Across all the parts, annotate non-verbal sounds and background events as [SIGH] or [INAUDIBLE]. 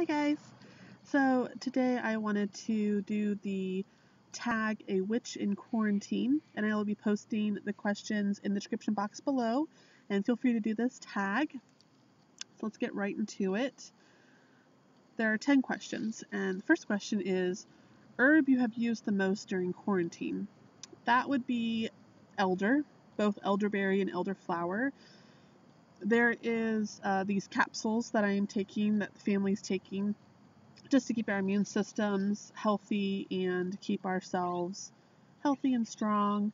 Hi guys! So today I wanted to do the tag a witch in quarantine and I will be posting the questions in the description box below and feel free to do this tag. So let's get right into it. There are 10 questions and the first question is herb you have used the most during quarantine. That would be elder, both elderberry and elderflower there is uh, these capsules that I am taking, that the family is taking, just to keep our immune systems healthy and keep ourselves healthy and strong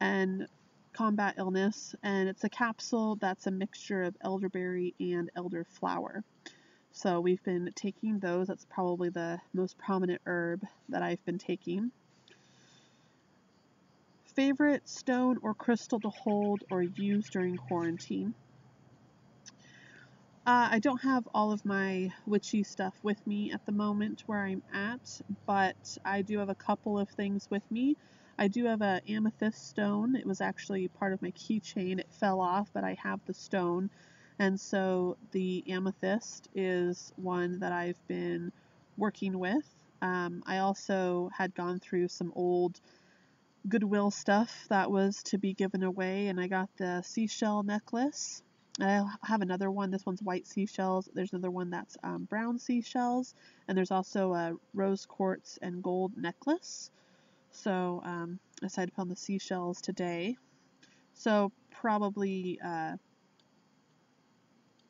and combat illness. And it's a capsule that's a mixture of elderberry and elderflower. So we've been taking those. That's probably the most prominent herb that I've been taking. Favorite stone or crystal to hold or use during quarantine? Uh, I don't have all of my witchy stuff with me at the moment where I'm at, but I do have a couple of things with me. I do have an amethyst stone. It was actually part of my keychain. It fell off, but I have the stone. And so the amethyst is one that I've been working with. Um, I also had gone through some old Goodwill stuff that was to be given away, and I got the seashell necklace I have another one. This one's white seashells. There's another one that's um, brown seashells. And there's also a rose quartz and gold necklace. So um, I decided upon the seashells today. So probably uh,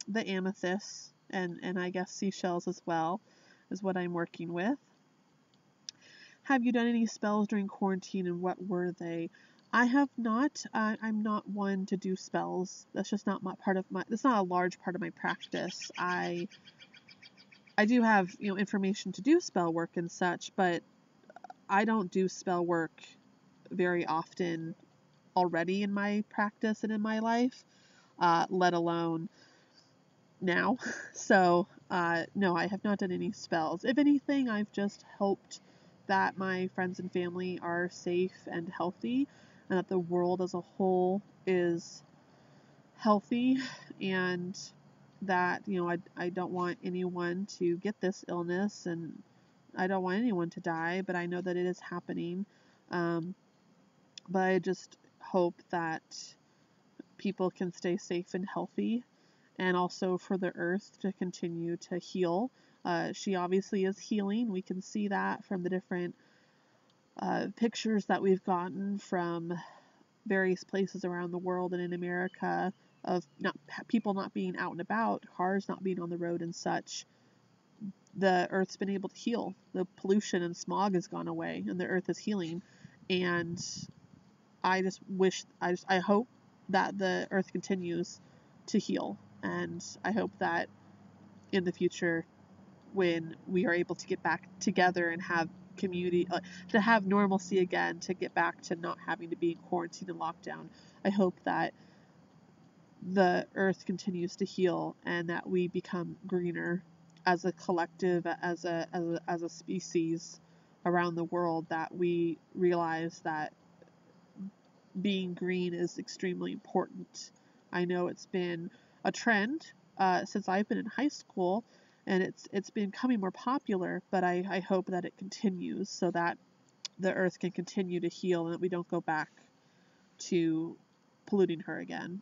the amethyst and, and I guess seashells as well is what I'm working with. Have you done any spells during quarantine and what were they? I have not. Uh, I'm not one to do spells. That's just not my part of my. That's not a large part of my practice. I I do have you know information to do spell work and such, but I don't do spell work very often already in my practice and in my life, uh, let alone now. [LAUGHS] So uh, no, I have not done any spells. If anything, I've just hoped that my friends and family are safe and healthy and that the world as a whole is healthy and that you know I, I don't want anyone to get this illness and I don't want anyone to die but I know that it is happening. Um, but I just hope that people can stay safe and healthy and also for the earth to continue to heal. Uh, she obviously is healing. We can see that from the different uh, pictures that we've gotten from various places around the world and in America of not people not being out and about, cars not being on the road and such. The Earth's been able to heal. The pollution and smog has gone away, and the Earth is healing. And I just wish, I just, I hope that the Earth continues to heal, and I hope that in the future, when we are able to get back together and have community uh, to have normalcy again to get back to not having to be in quarantine and lockdown i hope that the earth continues to heal and that we become greener as a collective as a as a, as a species around the world that we realize that being green is extremely important. I know it's been a trend uh, since i've been in high school and it's it's becoming more popular, but I, I hope that it continues so that the earth can continue to heal and that we don't go back to polluting her again.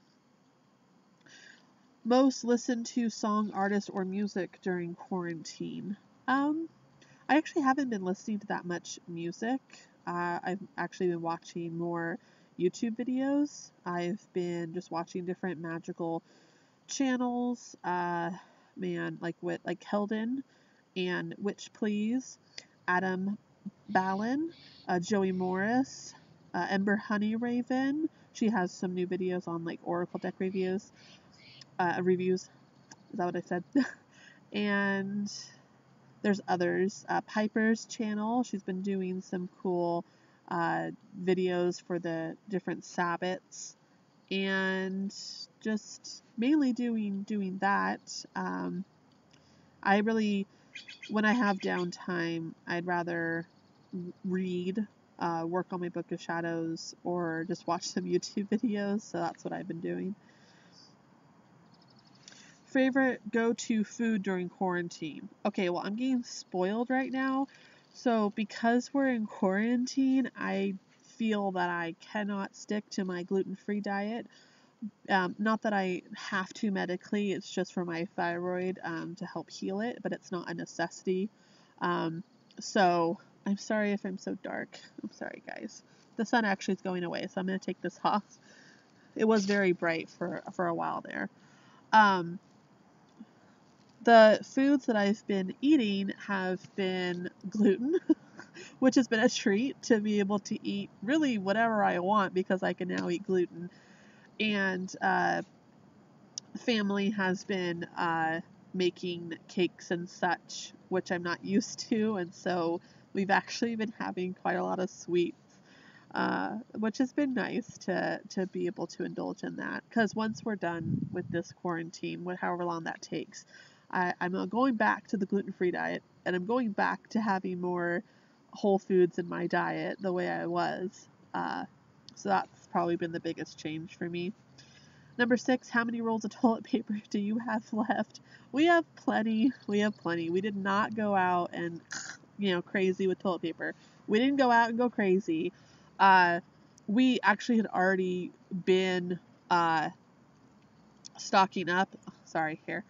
Most listened to song, artist, or music during quarantine. Um, I actually haven't been listening to that much music. Uh, I've actually been watching more YouTube videos. I've been just watching different magical channels. Uh, man like with like Kelden and Witch Please, Adam Ballin, uh, Joey Morris, uh, Ember Honeyraven. She has some new videos on like Oracle deck reviews. Uh, reviews. Is that what I said? [LAUGHS] and there's others. Uh, Piper's channel. She's been doing some cool uh, videos for the different Sabbats and just mainly doing doing that. Um, I really, when I have downtime, I'd rather read, uh, work on my book of shadows, or just watch some [LAUGHS] YouTube videos. So that's what I've been doing. favorite go-to food during quarantine. Okay, well, I'm getting spoiled right now. So, because we're in quarantine, I feel that I cannot stick to my gluten-free diet. Um, not that I have to medically, it's just for my thyroid um, to help heal it, but it's not a necessity. Um, so, I'm sorry if I'm so dark. I'm sorry, guys. The sun actually is going away, so I'm going to take this [LAUGHS] off. It was very bright for, for a while there. Um, the foods that I've been eating have been gluten, [LAUGHS] which has been a treat to be able to eat really whatever I want because I can now eat gluten. And uh, family has been uh, making cakes and such, which I'm not [LAUGHS] used to, and so we've actually been having quite a lot of sweets. Uh, which has been nice to to be able to indulge in that because once we're done with this quarantine, however long that takes, I, I'm going back to the gluten free diet and I'm going back to having more whole foods in my diet the way I was. Uh, so that's probably been the biggest change for me. Number six, how many rolls of toilet [LAUGHS] paper do you have left? We have plenty. We have plenty. We did not go out and, you know, crazy with toilet paper. We didn't go out and go crazy. Uh, we actually had already been uh, stocking up. Sorry, here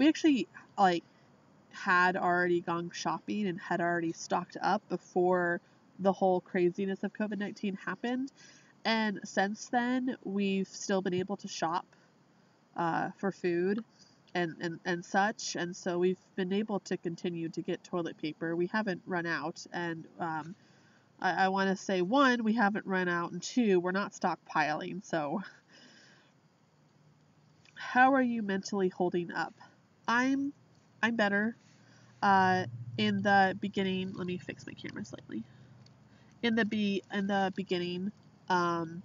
we actually like had already gone shopping and had already stocked up before the whole craziness of COVID 19 happened. And since then, we've still been able to shop uh, for food and, and, and such. And so we've been able to continue to get toilet paper. We haven't run out. And um, I, I want to say, one, we haven't run out. And two, we're not stockpiling. So, how are you mentally holding up? I'm I'm better. Uh, in the beginning, let me fix my camera slightly. In the be in the beginning, um,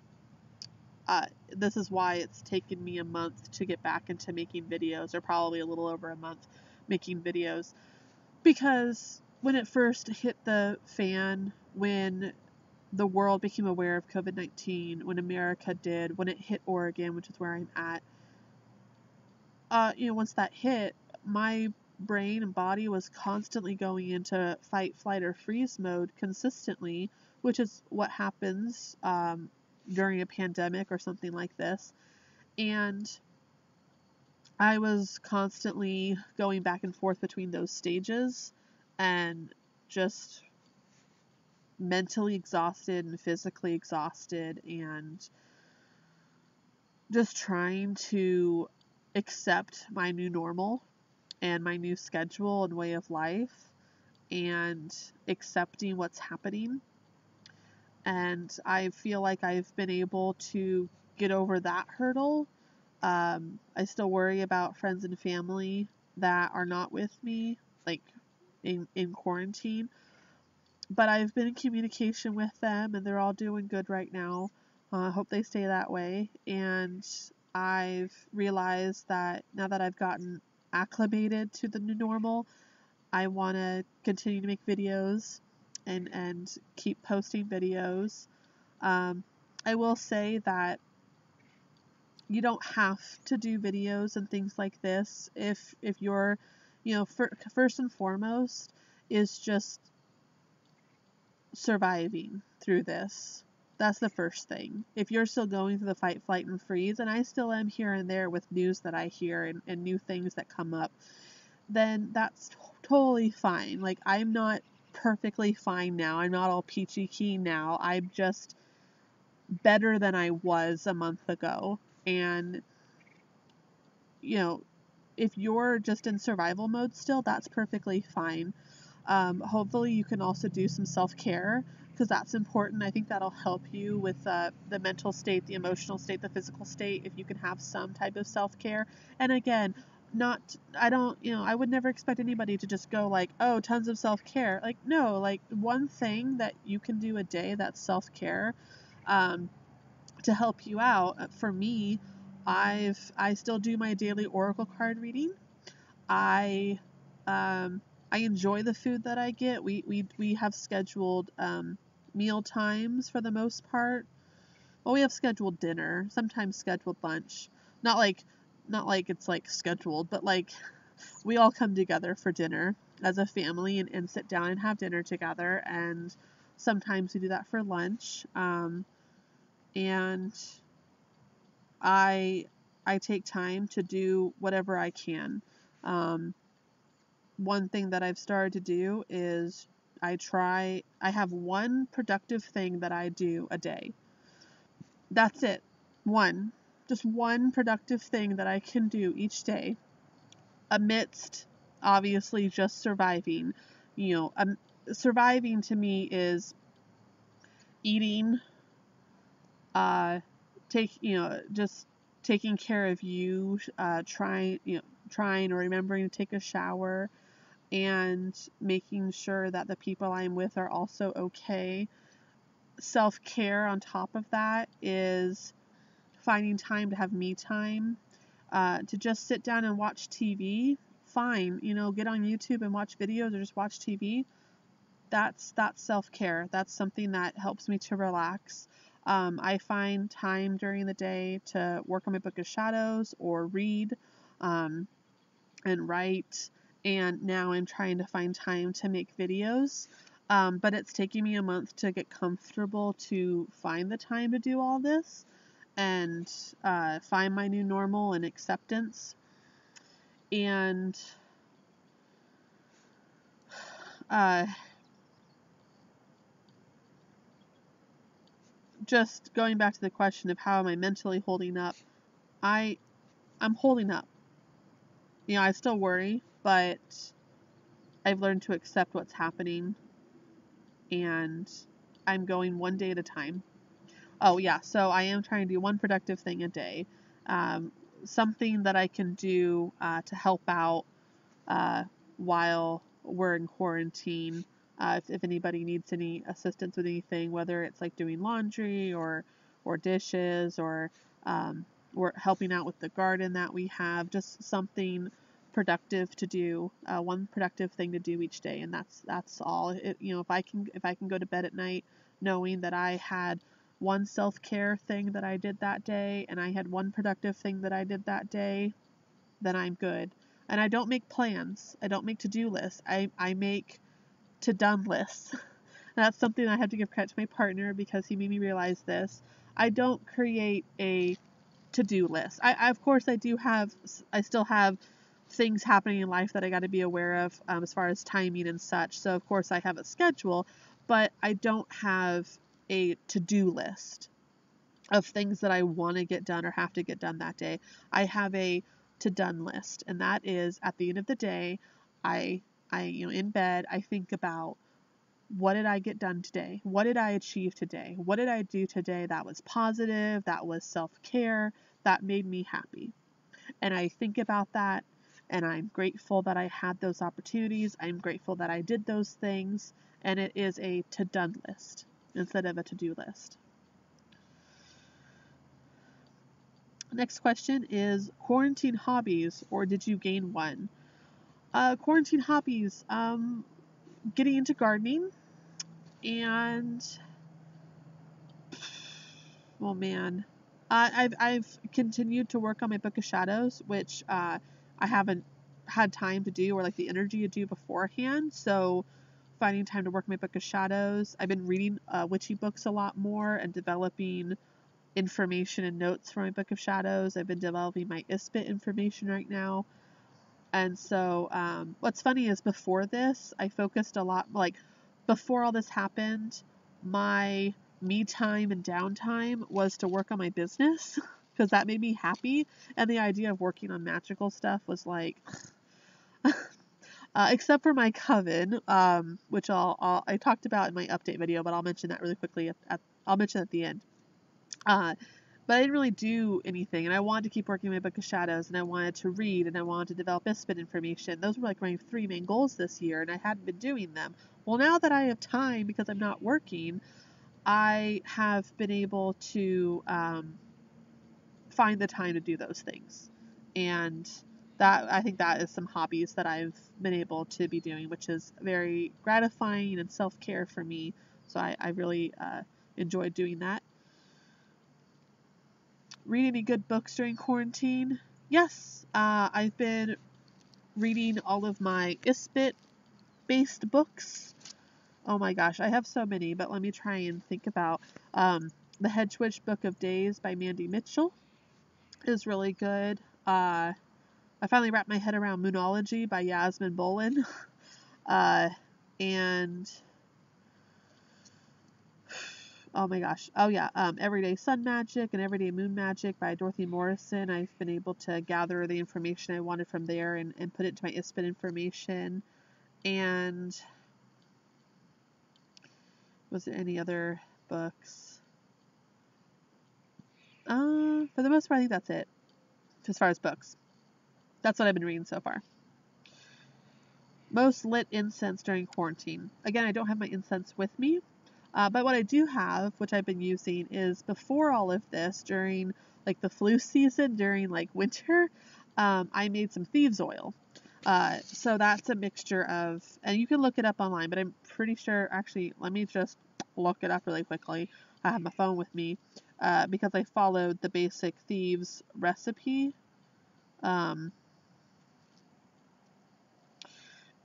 uh, this is why it's taken me a month to get back into making videos, or probably a little over a month making videos, because when it first hit the fan, when the world became aware of COVID 19, when America did, when it hit Oregon, which is where I'm at, uh, you know, once that hit, my brain and body was constantly going into fight, flight, or freeze mode consistently, which is what happens um, during a pandemic or something like this. And I was constantly going back and forth between those stages and just mentally exhausted and physically exhausted and just trying to accept my new normal and my new schedule and way of life and accepting what's happening. And I feel like I've been able to get over that hurdle. Um, I still worry about friends and family that are not with me, like in, in quarantine. But I've been in communication with them and they're all doing good right now. Uh, I uh, hope they stay that way. And I've realized that now that I've gotten acclimated to the new normal, I want to continue to make videos and and keep posting videos. Um, I will say that you don't have to do videos and things like this if if you're, you know, for, first and foremost is just surviving through this. That's the first thing. If you're still going through the fight, flight, and freeze, and I still am here and there with news that I hear and, and new things that come up, then that's totally fine. Like, I'm not perfectly fine now. I'm not all peachy keen now. I'm just better than I was a month ago. And, you know, if you're just in survival mode still, that's perfectly fine. Um, hopefully, you can also do some self care because that's important. I think that'll help you with uh, the mental state, the emotional state, the physical state, if you can have some type of self care. And again, not, I don't, you know, I would never expect anybody to just go like, oh, tons of self care. Like, no, like one thing that you can do a day that's self care um, to help you out. Uh, for me, I've, I still do my daily oracle card reading. I, um, I enjoy the food that I get. We we, we have scheduled um, meal times for the most part. Well, we have scheduled dinner, sometimes scheduled lunch. Not like not like it's like scheduled, but like we all come together for dinner as a family and, and sit down and have dinner together. And sometimes we do that for lunch. Um, and I I take time to do whatever I can. Um, one thing that I've started to do is I try, I have one productive thing that I do a day. That's it. One. Just one productive thing that I can do each day amidst obviously just surviving. You know, um, surviving to me is eating, uh, take, you know, just taking care of you, uh, trying, you know, trying or remembering to take a shower, and making sure that the people I'm with are also okay. Self care on top of that is finding time to have me time, uh, to just sit down and watch TV. Fine, you know, get on YouTube and watch videos or just watch TV. That's that's self care. That's something that helps me to relax. Um, I find time during the day to work on my book of shadows or read um, and write and now I'm trying to find time to make videos. Um, but it's taking me a month to get comfortable to find the time to do all this and uh, find my new normal and acceptance. And uh, just going back to the question of how am I mentally holding up, I I'm holding up. You know, I still worry but I've learned to accept what's happening and I'm going one day at a time. Oh, yeah, so I am trying to do one productive thing a day. Um, something that I can do uh, to help out uh, while we're in quarantine. Uh, if, if anybody needs any assistance with anything, whether it's like doing laundry or or dishes or um, or helping out with the garden that we have, just something productive to do, uh, one productive thing to do each day, and that's that's all. It, you know, if I can if I can go to bed at night knowing that I had one self care thing that I did that day, and I had one productive thing that I did that day, then I'm good. And I don't make plans. I don't make to do lists. I I make to done lists. [LAUGHS] that's something I have to give credit to my partner because he made me realize this. I don't create a to do list. I, I, of course I do have I still have things happening in life that I got to be aware of um, as far as timing and such. So, of course, I have a schedule, but I don't have a to do list of things that I want to get done or have to get done that day. I have a to done list, and that is at the end of the day, I I you know in bed I think about what did I get done today? What did I achieve today? What did I do today that was positive, that was self-care, that made me happy? And I think about that and I'm grateful that I had those opportunities. I'm grateful that I did those things, and it is a to done list instead of a to do list. Next question is quarantine hobbies, or did you gain one? Uh, quarantine hobbies, um, getting into gardening, and oh man, uh, I've I've continued to work on my book of shadows, which uh, I haven't had time to do or like the energy to do beforehand. So finding time to work my book of shadows. I've been reading uh, witchy books a lot more and developing information and notes for my book of shadows. I've been developing my ISPIT information right now. And so, um, what's funny is before this, I focused a lot, like, before all this happened, my me time and downtime was to work on my business. [LAUGHS] because that made me happy. And the idea of working on magical stuff was like, except for my coven, um, which I'll, I'll, i talked about in my update video, but I'll mention that really quickly. At, at I'll mention at the end. Uh, but I didn't really do anything, and I wanted to keep working my Book of Shadows, and I wanted to read, and I wanted to develop ISPIT information. Those were like my three main goals this year, and I hadn't been doing them. Well, now that I have time because I'm not working, I have been able to um, find the time to do those things. And that I think that is some hobbies that I've been able to be doing, which is very gratifying and self care for me. So I, I really uh, doing that. Read any good books during quarantine? yes, uh, I've been reading all of my ISPIT based books. Oh my gosh, I have so many, but let me try and think about um, the Hedge Witch Book of Days by Mandy Mitchell is really good. Uh, I finally wrapped my head around Moonology by Yasmin Boland. [LAUGHS] Uh, and [SIGHS] oh my gosh. Oh yeah, um, Everyday Sun Magic and Everyday Moon Magic by Dorothy Morrison. I've been able to gather the information I wanted from there and, and put it into my ISPIT information. And was there any other books? Uh, for the most part, I think that's it. As far as books. That's what I've been reading so far. Most lit incense during quarantine. Again, I don't have my incense with me, uh, but what I do have, which I've been using, is before all of this, during like the flu season, during like winter, um, I made some thieves oil. Uh, so that's a mixture of, and you can look it up online, but I'm pretty sure, actually, let me just look it up really quickly. I have my phone with me uh, because I followed the basic thieves recipe. Um,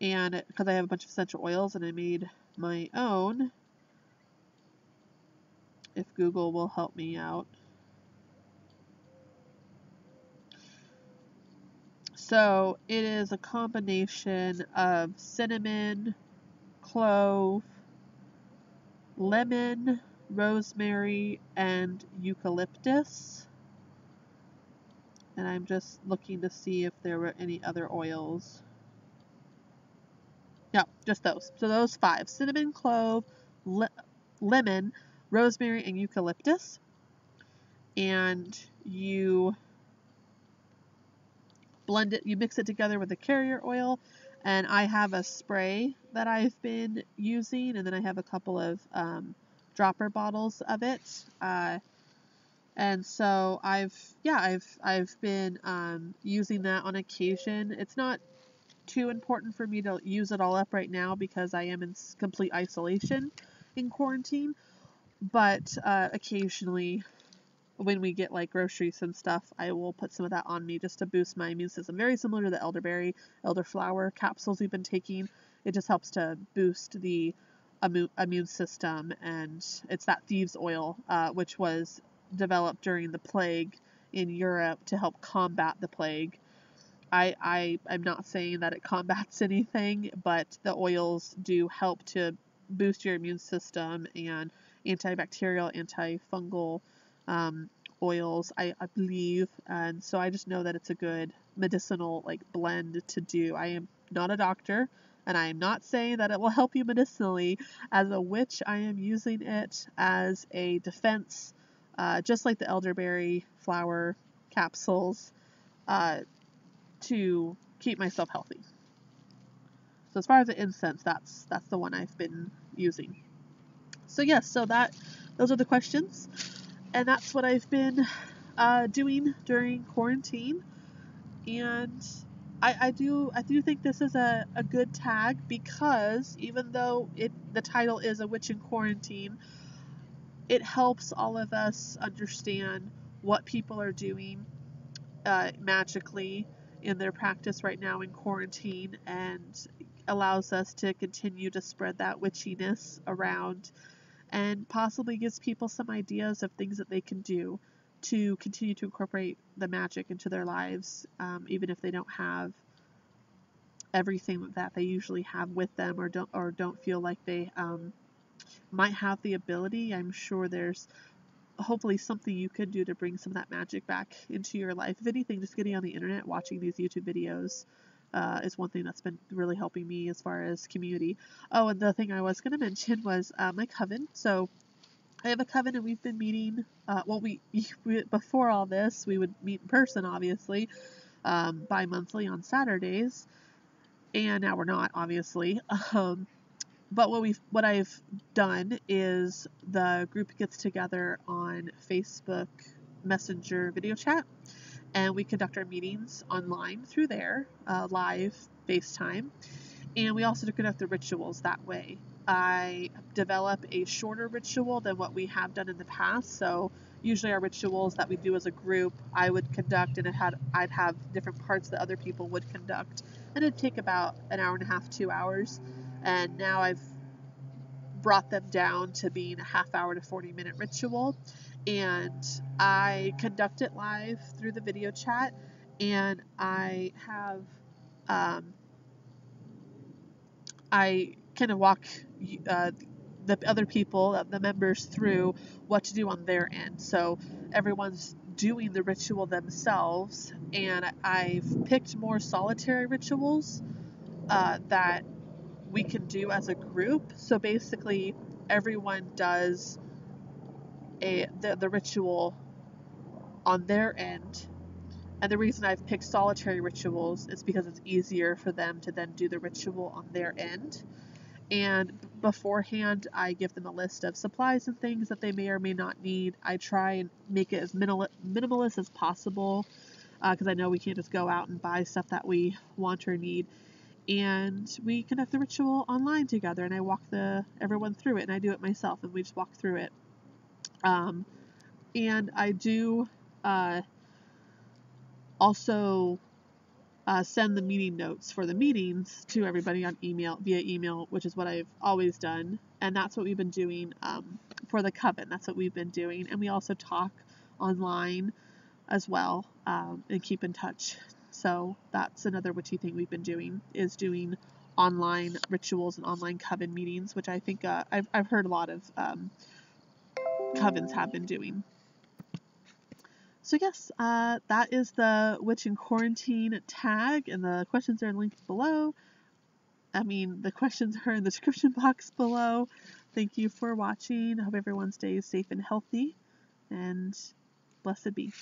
and because I have a bunch of essential oils and I made my own, if Google will help me out. So it is a combination of cinnamon, clove, lemon, rosemary, and eucalyptus. And I'm just looking to see if there were any other oils. No, just those. So those five cinnamon, clove, le lemon, rosemary, and eucalyptus. And you blend it, you mix it together with the carrier oil. And I have a spray that I've been using, and then I have a couple of um, dropper bottles of it. Uh, and so I've, yeah, I've, I've been um, using that on occasion. It's not too important for me to use it all up right now because I am in complete isolation in quarantine. But uh, occasionally, when we get like groceries and stuff, I will put some of that on me just to boost my immune system. Very similar to the elderberry, elderflower capsules we've been taking. It just helps to boost the immune system, and it's that thieves oil, uh, which was developed during the plague in Europe to help combat the plague. I, I I'm not saying that it combats [LAUGHS] anything, but the oils do help to boost your immune system and antibacterial, antifungal um, oils, I, I believe. And so I just know that it's a good medicinal like blend to do. I am not a doctor, and I am not saying that it will help you medicinally. As a witch, I am using it as a defense, uh, just like the elderberry flower capsules. Uh, to keep myself healthy. So as far as the incense, that's that's the one I've been using. So yes, so that those are the questions, and that's what I've been uh, doing during quarantine. And I, I do I do think this is a, a good tag because even though it the title is a witch in quarantine, it helps all of us understand what people are doing uh, magically in their practice right now in quarantine and allows us to continue to spread that witchiness around and possibly gives people some ideas of things that they can do to continue to incorporate the magic into their lives, um, even if they don't have everything that they usually have with them or don't or don't feel like they um, might have the ability. I'm sure there's hopefully something you can do to bring some of that magic back into your life. If anything, just getting on the internet, watching these YouTube videos uh, is one thing that's been really helping me as far as community. Oh, and the thing I was going [LAUGHS] to mention was uh, my coven. So I have a coven, and we've been meeting. Uh, well, we, [LAUGHS] we, before all this, we would meet in person, obviously, um, bi-monthly on Saturdays, and now we're not, obviously. [LAUGHS] Um, but what we've what I've done is the group gets together on Facebook Messenger video chat, and we conduct our meetings online through there, uh, live FaceTime, and we also conduct the rituals that way. I develop a shorter ritual than what we have done in the past. So usually our rituals that we do as a group, I would conduct and it had I'd have different parts that other people would conduct. And it'd take about an hour and a half, two hours. And now I've brought them down to being a half hour to 40 minute ritual. And I conduct it live through the video chat. And I have, um, I kind of walk uh, the other people, uh, the members, through what to do on their end. So everyone's doing the ritual themselves, and I've picked more solitary rituals uh, that we can do as a group. So basically, everyone does a the, the ritual on their end. And the reason I've picked solitary rituals is because it's easier for them to then do the ritual on their end. And beforehand, I give them a list of supplies and things that they may or may not need. I try and make it as minimal, minimalist as possible because uh, I know we can't just go out and buy stuff that we want or need. And we conduct the ritual online together, and I walk the everyone through it, and I do it myself, and we just walk through it. Um, and I do uh, also uh, send the meeting notes for the meetings to everybody on email via email, which is what I've always done, and that's what we've been doing um, for the coven. That's what we've been doing, and we also talk online as well um, and keep in touch. So that's another witchy thing we've been doing is doing online rituals and online coven meetings, which I think uh, I've I've heard a lot of um, covens have been doing. So yes, uh, that is the Witch in Quarantine tag, and the questions are linked below. I mean, the questions are in the [LAUGHS] description box below. Thank you for watching. I hope everyone stays safe and healthy, and blessed be.